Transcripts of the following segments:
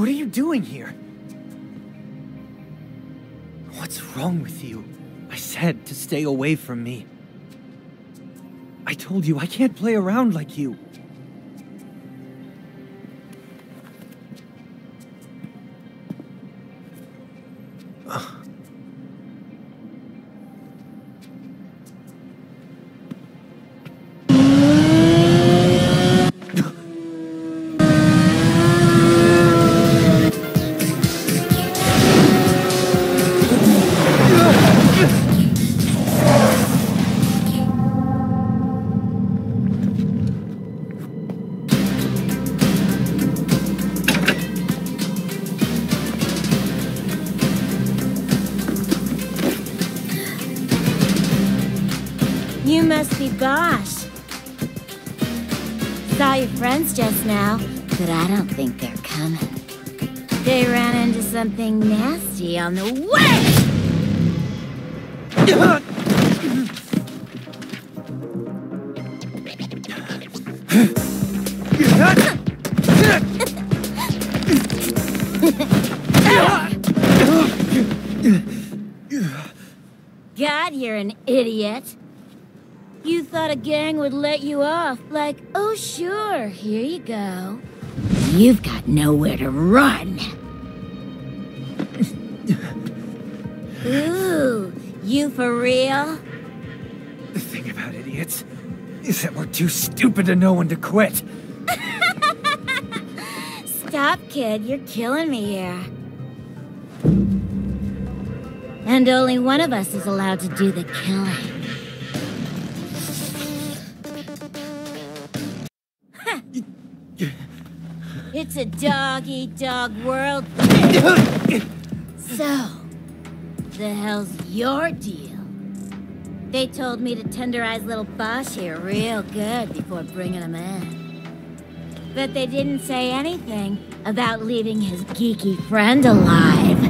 What are you doing here? What's wrong with you? I said to stay away from me. I told you I can't play around like you. You Bosch. Saw your friends just now, but I don't think they're coming. They ran into something nasty on the way! God, you're an idiot. Thought a gang would let you off, like, oh sure, here you go. You've got nowhere to run. Ooh, you for real? The thing about idiots is that we're too stupid to know when to quit. Stop, kid, you're killing me here. And only one of us is allowed to do the killing. It's a dog-eat-dog world. So, the hell's your deal? They told me to tenderize little Bosch here real good before bringing him in. But they didn't say anything about leaving his geeky friend alive.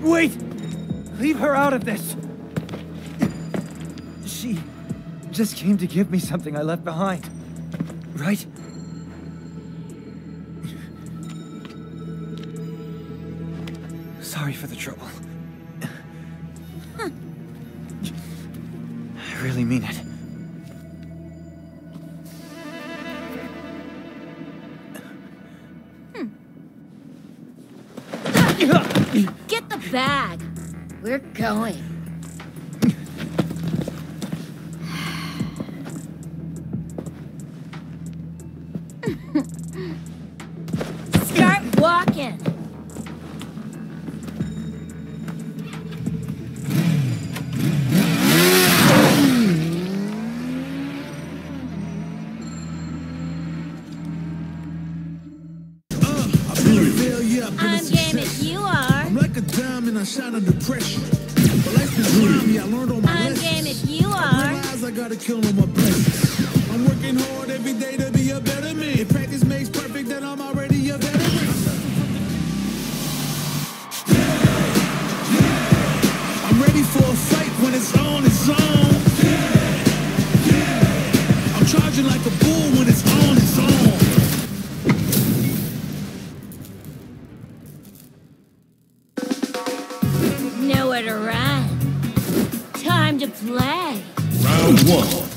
Wait! Leave her out of this! She just came to give me something I left behind. Right? Sorry for the trouble. I really mean it. Get the bag. We're going. Walking. I've been a failure, I've been a I'm game if you are. I'm like a diamond, I shine under pressure. But grimy, I learned all my I'm lessons. game if you I are. realize I gotta kill all my blessings. I'm working hard every day to be a better man. Practice makes perfect, on, it's on. I'm charging like a bull when it's on, it's on. Nowhere to run. Time to play. Round one.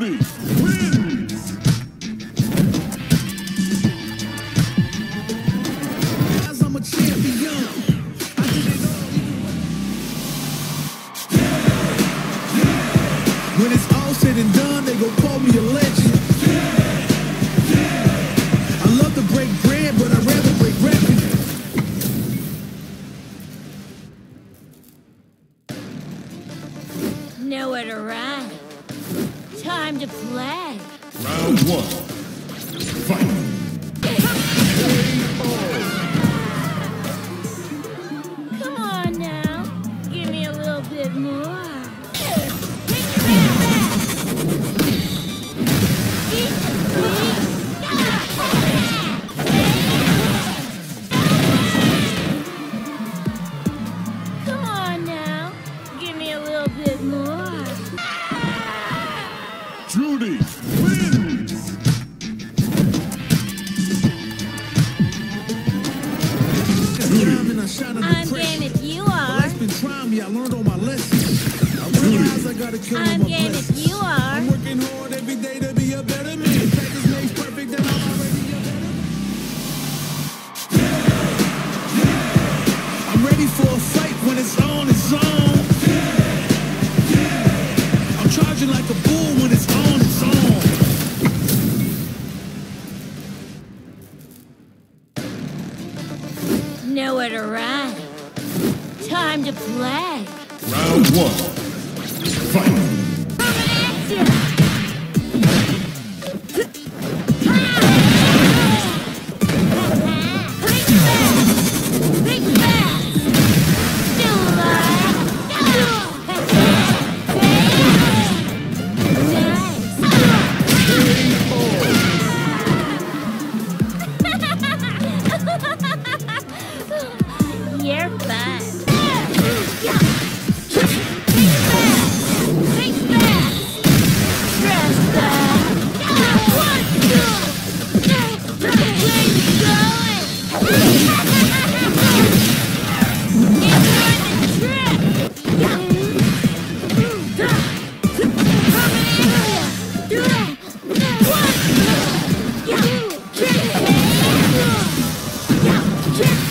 Juri wins. As I'm a champion. When it's all said and done, they gon' call me a legend. Yeah, yeah. I love to break bread, but I'd rather break record. Nowhere to run. Time to play. Round one. Fight. Shit.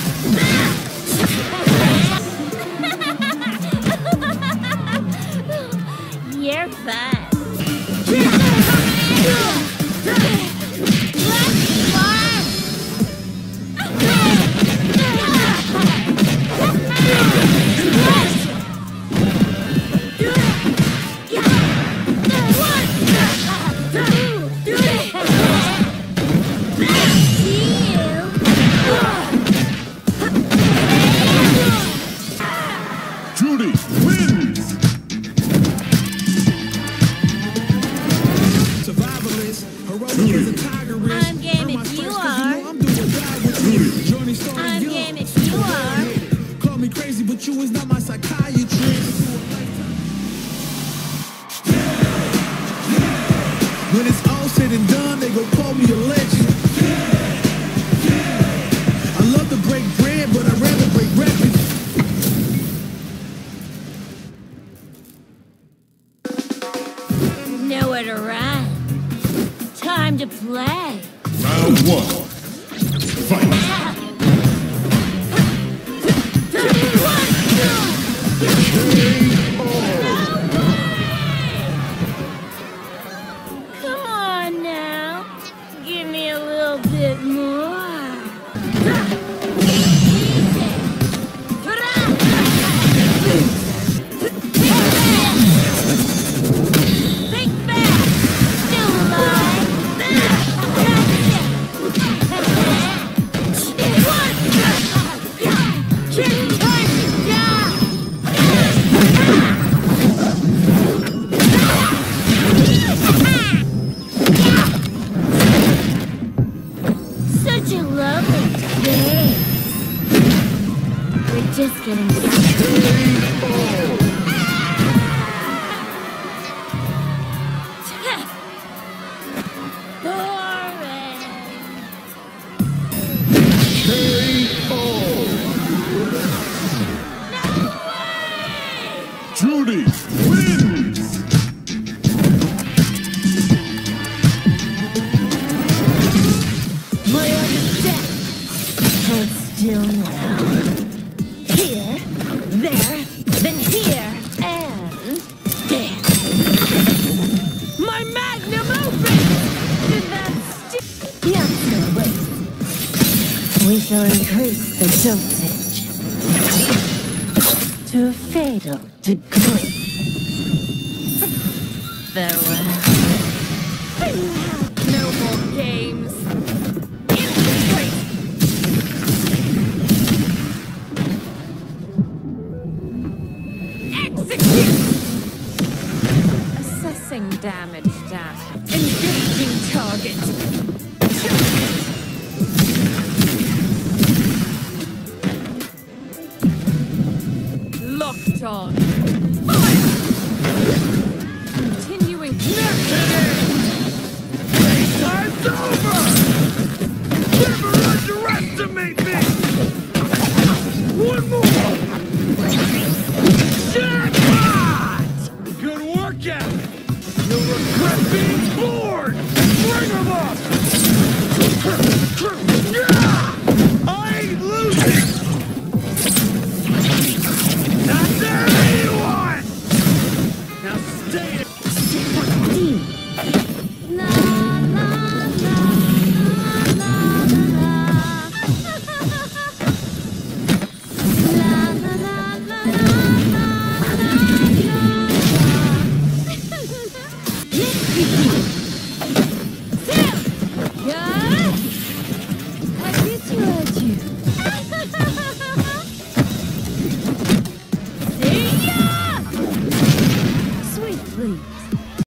When it's all said and done, they gon' call me a legend. I love to break bread, but I'd rather break records. Nowhere to run. Time to play. Round one. Fight. wait. We shall increase the dosage to a fatal degree. Farewell. No more games. Execute! Assessing damage data. Engaging target. Locked on. Fire!